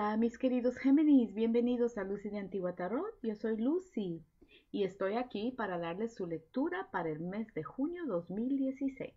Hola mis queridos Géminis, bienvenidos a Lucy de Antigua Tarot. Yo soy Lucy y estoy aquí para darles su lectura para el mes de junio 2016.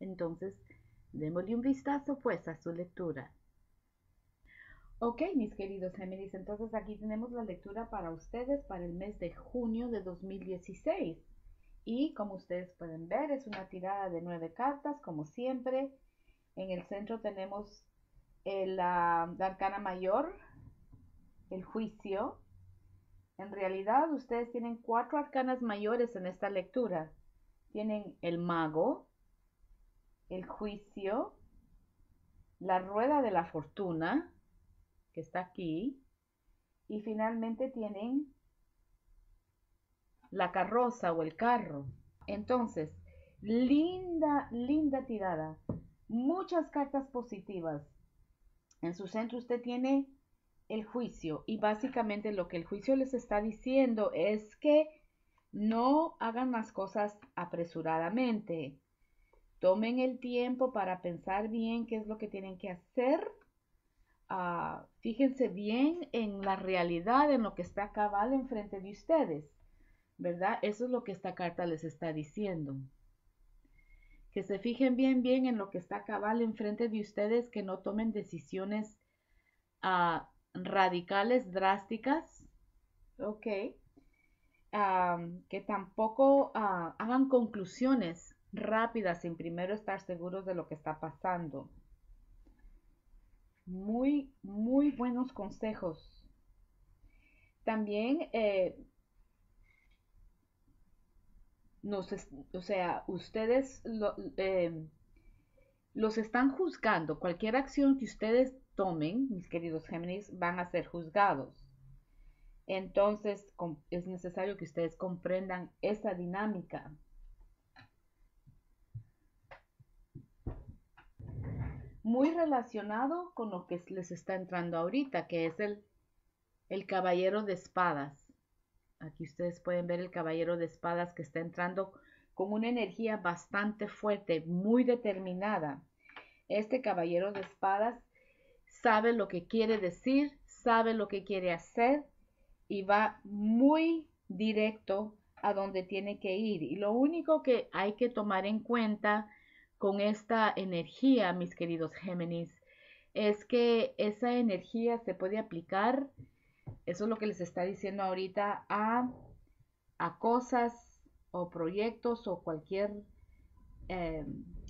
Entonces, démosle un vistazo pues a su lectura. Ok, mis queridos Géminis, entonces aquí tenemos la lectura para ustedes para el mes de junio de 2016. Y como ustedes pueden ver, es una tirada de nueve cartas, como siempre. En el centro tenemos el, la arcana mayor, el juicio. En realidad ustedes tienen cuatro arcanas mayores en esta lectura. Tienen el mago, el juicio, la rueda de la fortuna, que está aquí, y finalmente tienen la carroza o el carro. Entonces, linda, linda tirada. Muchas cartas positivas. En su centro usted tiene el juicio y básicamente lo que el juicio les está diciendo es que no hagan las cosas apresuradamente. Tomen el tiempo para pensar bien qué es lo que tienen que hacer. Ah, fíjense bien en la realidad, en lo que está cabal enfrente de ustedes. ¿Verdad? Eso es lo que esta carta les está diciendo que se fijen bien, bien en lo que está cabal enfrente de ustedes, que no tomen decisiones uh, radicales, drásticas, ok, que tampoco uh, hagan conclusiones rápidas sin primero estar seguros de lo que está pasando. Muy, muy buenos consejos. También eh, o sea, ustedes eh, los están juzgando. Cualquier acción que ustedes tomen, mis queridos Géminis, van a ser juzgados. Entonces es necesario que ustedes comprendan esa dinámica. Muy relacionado con lo que les está entrando ahorita, que es el, el caballero de espadas. Aquí ustedes pueden ver el caballero de espadas que está entrando con una energía bastante fuerte, muy determinada. Este caballero de espadas sabe lo que quiere decir, sabe lo que quiere hacer y va muy directo a donde tiene que ir. Y lo único que hay que tomar en cuenta con esta energía, mis queridos Géminis, es que esa energía se puede aplicar eso es lo que les está diciendo ahorita a, a cosas o proyectos o cualquier eh,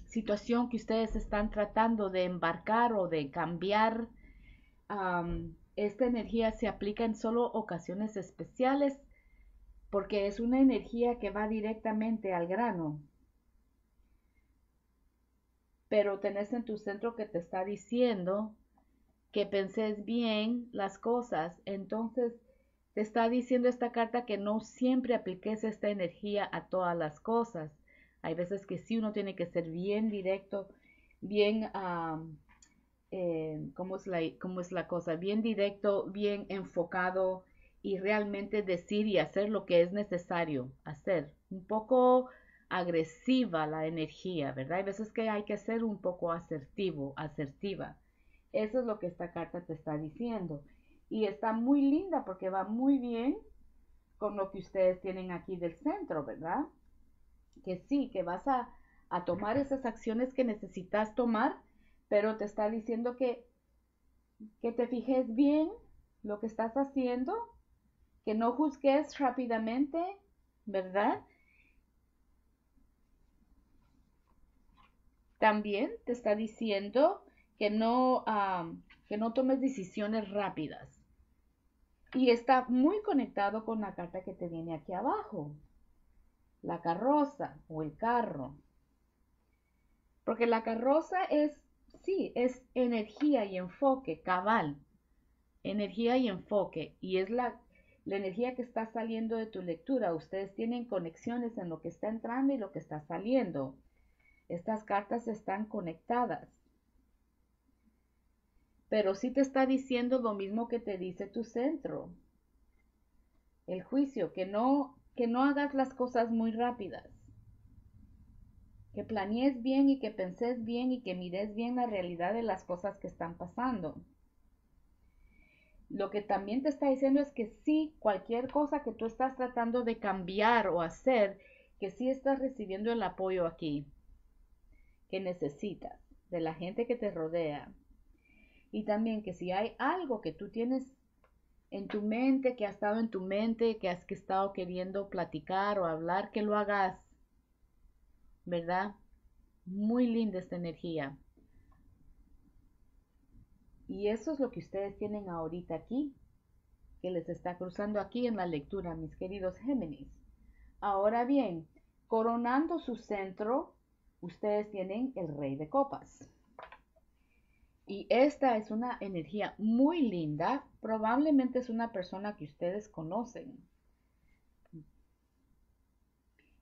situación que ustedes están tratando de embarcar o de cambiar. esta energía se aplica en solo ocasiones especiales porque es una energía que va directamente al grano. Pero tenés en tu centro que te está diciendo que penses bien las cosas. Entonces, te está diciendo esta carta que no siempre apliques esta energía a todas las cosas. Hay veces que sí uno tiene que ser bien directo, bien, eh, ¿cómo, es la, ¿cómo es la cosa? Bien directo, bien enfocado y realmente decir y hacer lo que es necesario hacer. Un poco agresiva la energía, ¿verdad? Hay veces que hay que ser un poco asertivo, asertiva. Eso es lo que esta carta te está diciendo. Y está muy linda porque va muy bien con lo que ustedes tienen aquí del centro, ¿verdad? Que sí, que vas a, a tomar esas acciones que necesitas tomar, pero te está diciendo que, que te fijes bien lo que estás haciendo, que no juzgues rápidamente, ¿verdad? También te está diciendo que no, que no tomes decisiones rápidas. Y está muy conectado con la carta que te viene aquí abajo, la carroza o el carro. Porque la carroza es, sí, es energía y enfoque, cabal. Energía y enfoque. Y es la, la energía que está saliendo de tu lectura. Ustedes tienen conexiones en lo que está entrando y lo que está saliendo. Estas cartas están conectadas pero sí te está diciendo lo mismo que te dice tu centro. El juicio, que no, que no hagas las cosas muy rápidas. Que planees bien y que penses bien y que mires bien la realidad de las cosas que están pasando. lo que también te está diciendo es que sí, cualquier cosa que tú estás tratando de cambiar o hacer, que sí estás recibiendo el apoyo aquí que necesitas de la gente que te rodea. Y también que si hay algo que tú tienes en tu mente, que ha estado en tu mente, que has estado queriendo platicar o hablar, que lo hagas. ¿Verdad? Muy linda esta energía. Y eso es lo que ustedes tienen ahorita aquí, que les está cruzando aquí en la lectura, mis queridos Géminis. Ahora bien, coronando su centro, ustedes tienen el rey de copas. Y esta es una energía muy linda. Probablemente es una persona que ustedes conocen.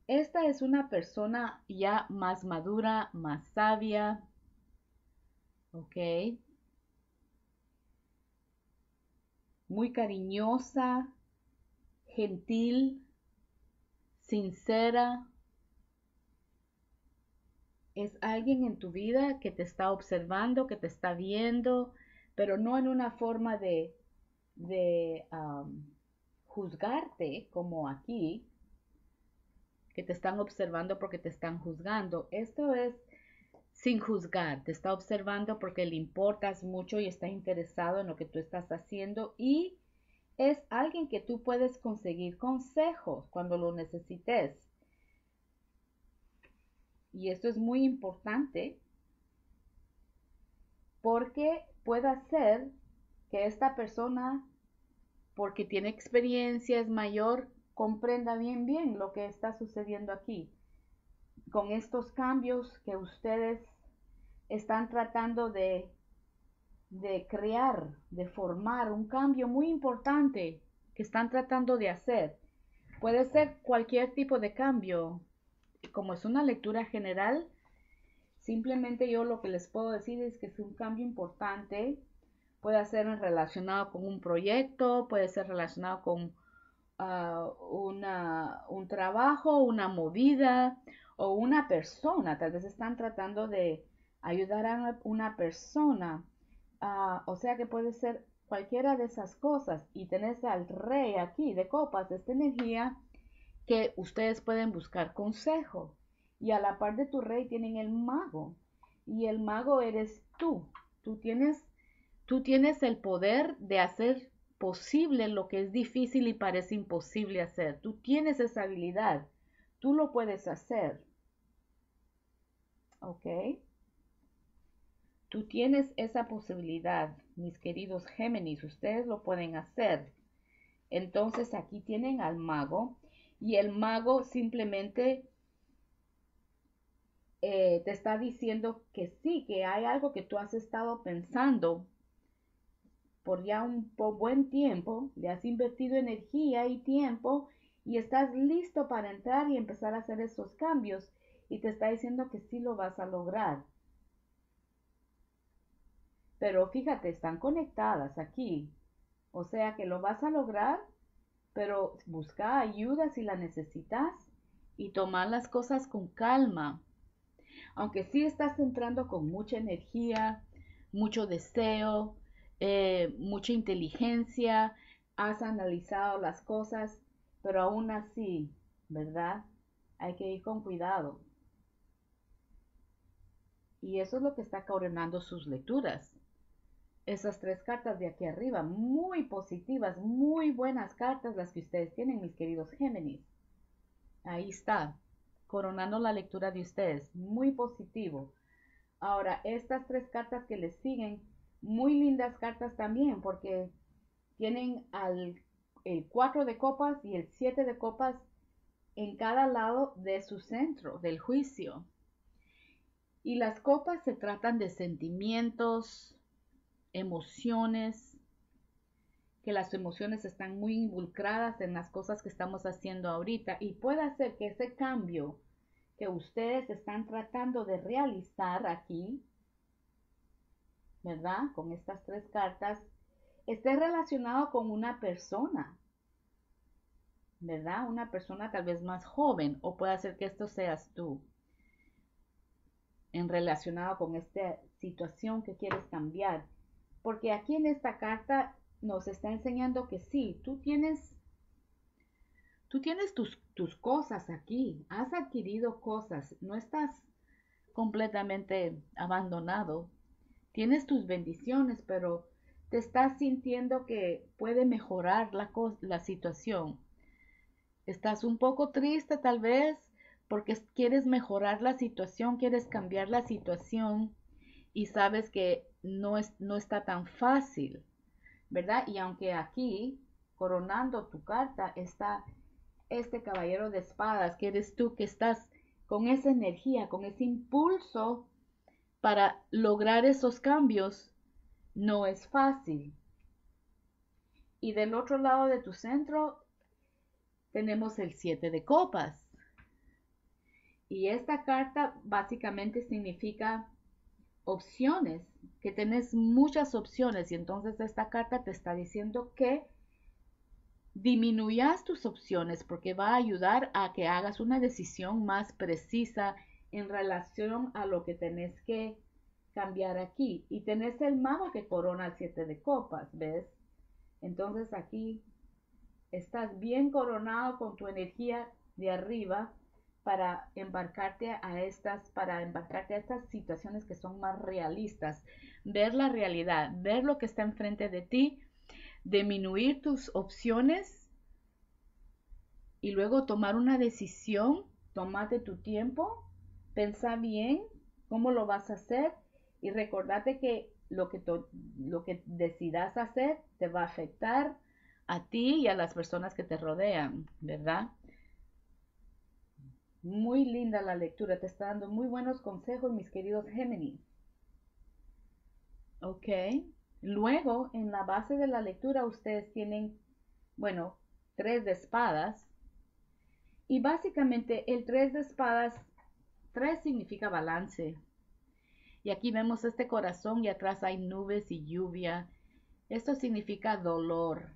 Esta es una persona ya más madura, más sabia. ¿Ok? Muy cariñosa, gentil, sincera, es alguien en tu vida que te está observando, que te está viendo, pero no en una forma de, de juzgarte como aquí, que te están observando porque te están juzgando. Esto es sin juzgar, te está observando porque le importas mucho y está interesado en lo que tú estás haciendo y es alguien que tú puedes conseguir consejos cuando lo necesites. Y esto es muy importante porque puede ser que esta persona, porque tiene experiencia, es mayor, comprenda bien bien lo que está sucediendo aquí. Con estos cambios que ustedes están tratando de, de crear, de formar, un cambio muy importante que están tratando de hacer. Puede ser cualquier tipo de cambio, como es una lectura general, simplemente yo lo que les puedo decir es que es un cambio importante. Puede ser relacionado con un proyecto, puede ser relacionado con ah, un trabajo, una movida o una persona. Tal vez están tratando de ayudar a una persona. Ah, o sea que puede ser cualquiera de esas cosas. Y tenés al rey aquí de copas, esta energía que ustedes pueden buscar consejo. Y a la par de tu rey tienen el mago. Y el mago eres tú. Tú tienes, tú tienes el poder de hacer posible lo que es difícil y parece imposible hacer. Tú tienes esa habilidad. Tú lo puedes hacer. ¿Ok? Tú tienes esa posibilidad, mis queridos Géminis. Ustedes lo pueden hacer. Entonces aquí tienen al mago y el mago simplemente eh, te está diciendo que sí, que hay algo que tú has estado pensando por ya un buen tiempo, le has invertido energía y tiempo y estás listo para entrar y empezar a hacer esos cambios y te está diciendo que sí lo vas a lograr. Pero fíjate, están conectadas aquí. O sea que lo vas a lograr pero busca ayuda si la necesitas y tomar las cosas con calma. Aunque sí estás entrando con mucha energía, mucho deseo, eh, mucha inteligencia, has analizado las cosas, pero aún así, ¿verdad? Hay que ir con cuidado. Y eso es lo que está coronando sus lecturas esas tres cartas de aquí arriba, muy positivas, muy buenas cartas las que ustedes tienen, mis queridos Géminis. Ahí está, coronando la lectura de ustedes, muy positivo. Ahora, estas tres cartas que les siguen, muy lindas cartas también, porque tienen al, el 4 de copas y el 7 de copas en cada lado de su centro, del juicio. Y las copas se tratan de sentimientos, emociones, que las emociones están muy involucradas en las cosas que estamos haciendo ahorita y puede hacer que ese cambio que ustedes están tratando de realizar aquí, ¿verdad? Con estas tres cartas, esté relacionado con una persona, ¿verdad? Una persona tal vez más joven o puede ser que esto seas tú en relacionado con esta situación que quieres cambiar porque aquí en esta carta nos está enseñando que sí, tú tienes, tú tienes tus, tus cosas aquí, has adquirido cosas, no estás completamente abandonado, tienes tus bendiciones, pero te estás sintiendo que puede mejorar la, la situación. Estás un poco triste tal vez porque quieres mejorar la situación, quieres cambiar la situación y sabes que no, es, no está tan fácil, ¿verdad? Y aunque aquí, coronando tu carta, está este caballero de espadas, que eres tú que estás con esa energía, con ese impulso para lograr esos cambios, no es fácil. Y del otro lado de tu centro tenemos el siete de copas. Y esta carta básicamente significa opciones, que tenés muchas opciones y entonces esta carta te está diciendo que disminuyas tus opciones porque va a ayudar a que hagas una decisión más precisa en relación a lo que tenés que cambiar aquí. Y tenés el mago que corona el siete de copas, ¿ves? Entonces aquí estás bien coronado con tu energía de arriba para embarcarte a estas, para embarcarte a estas situaciones que son más realistas, ver la realidad, ver lo que está enfrente de ti, disminuir tus opciones y luego tomar una decisión, tomate tu tiempo, pensar bien cómo lo vas a hacer y recordate que lo que, lo que decidas hacer te va a afectar a ti y a las personas que te rodean, ¿verdad? Muy linda la lectura, te está dando muy buenos consejos, mis queridos Géminis. Ok. Luego, en la base de la lectura, ustedes tienen, bueno, tres de espadas. Y básicamente el tres de espadas, tres significa balance. Y aquí vemos este corazón y atrás hay nubes y lluvia. Esto significa dolor.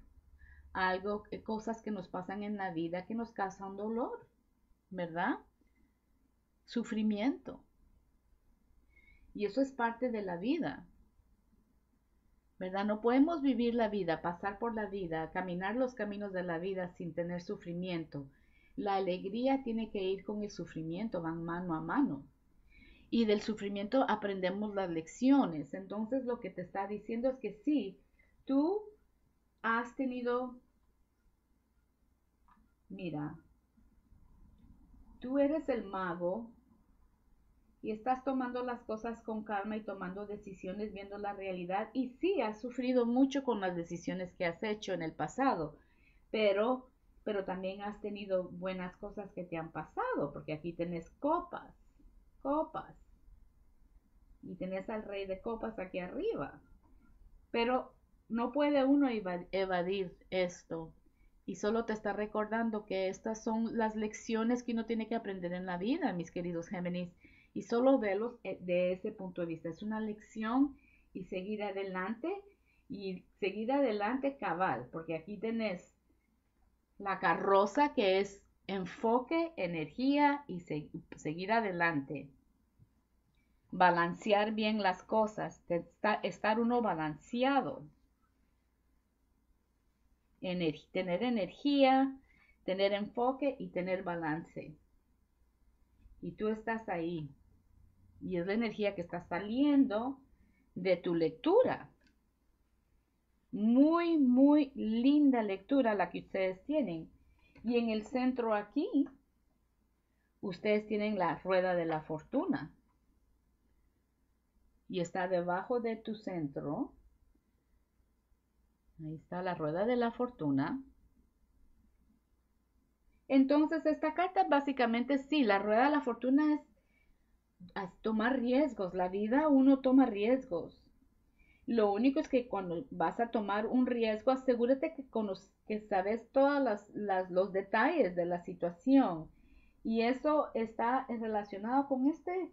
Algo, cosas que nos pasan en la vida que nos causan dolor. ¿Verdad? Sufrimiento. Y eso es parte de la vida. ¿Verdad? No podemos vivir la vida, pasar por la vida, caminar los caminos de la vida sin tener sufrimiento. La alegría tiene que ir con el sufrimiento, van mano a mano. Y del sufrimiento aprendemos las lecciones. Entonces lo que te está diciendo es que sí, tú has tenido, mira, tú eres el mago y estás tomando las cosas con calma y tomando decisiones viendo la realidad y sí has sufrido mucho con las decisiones que has hecho en el pasado, pero pero también has tenido buenas cosas que te han pasado, porque aquí tenés copas, copas. Y tenés al rey de copas aquí arriba. Pero no puede uno evadir esto y solo te está recordando que estas son las lecciones que uno tiene que aprender en la vida, mis queridos Géminis, y solo verlos eh, de ese punto de vista. Es una lección y seguir adelante y seguir adelante cabal, porque aquí tenés la carroza que es enfoque, energía y seguir adelante. Balancear bien las cosas, estar uno balanceado tener energía, tener enfoque y tener balance. Y tú estás ahí. Y es la energía que está saliendo de tu lectura. Muy, muy linda lectura la que ustedes tienen. Y en el centro aquí, ustedes tienen la rueda de la fortuna. Y está debajo de tu centro Ahí está la rueda de la fortuna. Entonces, esta carta básicamente sí, la rueda de la fortuna es, tomar riesgos. La vida uno toma riesgos. Lo único es que cuando vas a tomar un riesgo, asegúrate que, que sabes todos los detalles de la situación. Y eso está relacionado con este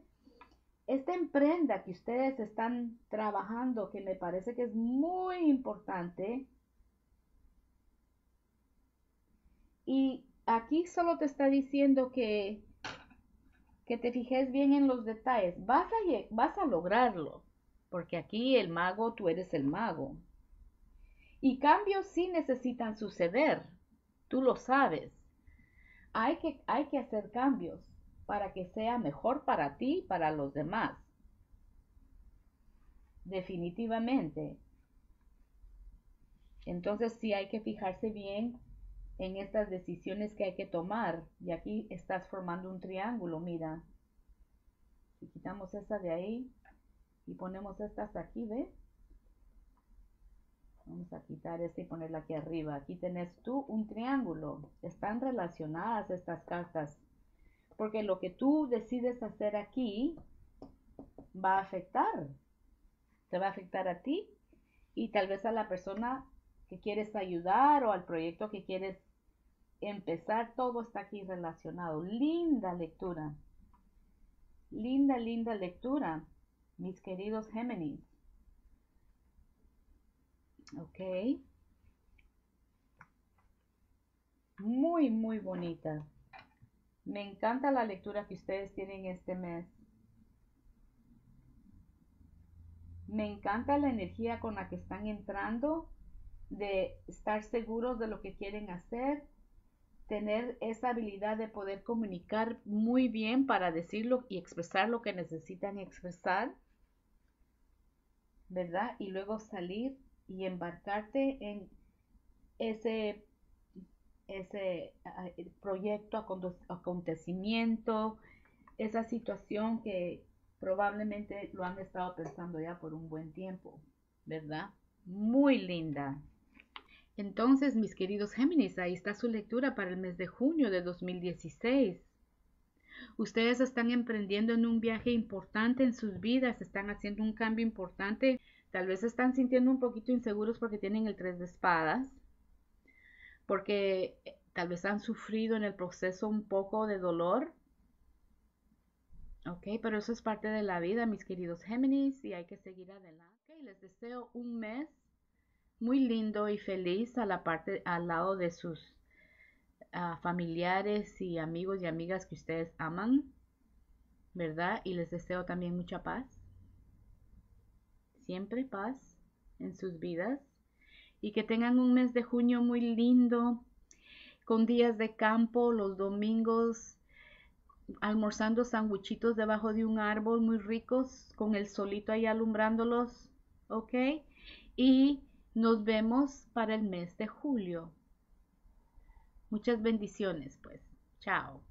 esta emprenda que ustedes están trabajando, que me parece que es muy importante, y aquí solo te está diciendo que, que te fijes bien en los detalles, vas a, vas a lograrlo, porque aquí el mago, tú eres el mago. Y cambios sí necesitan suceder, tú lo sabes. Hay que, hay que hacer cambios para que sea mejor para ti y para los demás. Definitivamente. Entonces sí hay que fijarse bien en estas decisiones que hay que tomar. Y aquí estás formando un triángulo, mira. Si quitamos esa de ahí y ponemos estas aquí, ¿ves? Vamos a quitar esta y ponerla aquí arriba. Aquí tenés tú un triángulo. Están relacionadas estas cartas. Porque lo que tú decides hacer aquí va a afectar. Te va a afectar a ti y tal vez a la persona que quieres ayudar o al proyecto que quieres empezar. Todo está aquí relacionado. Linda lectura. Linda, linda lectura, mis queridos Géminis. Ok. Muy, muy bonita. Me encanta la lectura que ustedes tienen este mes. Me encanta la energía con la que están entrando, de estar seguros de lo que quieren hacer, tener esa habilidad de poder comunicar muy bien para decirlo y expresar lo que necesitan expresar, ¿verdad? Y luego salir y embarcarte en ese, ese proyecto, acontecimiento, esa situación que probablemente lo han estado pensando ya por un buen tiempo, ¿verdad? Muy linda. Entonces, mis queridos Géminis, ahí está su lectura para el mes de junio de 2016. Ustedes están emprendiendo en un viaje importante en sus vidas, están haciendo un cambio importante Tal vez están sintiendo un poquito inseguros porque tienen el tres de espadas, porque eh, tal vez han sufrido en el proceso un poco de dolor. Ok, pero eso es parte de la vida, mis queridos Géminis, y hay que seguir adelante. les deseo un mes muy lindo y feliz a la parte, al lado de sus ah, familiares y amigos y amigas que ustedes aman, ¿verdad? Y les deseo también mucha paz siempre paz en sus vidas y que tengan un mes de junio muy lindo, con días de campo, los domingos, almorzando sandwichitos debajo de un árbol muy ricos, con el solito ahí alumbrándolos, ¿ok? Y nos vemos para el mes de julio. Muchas bendiciones, pues. Chao.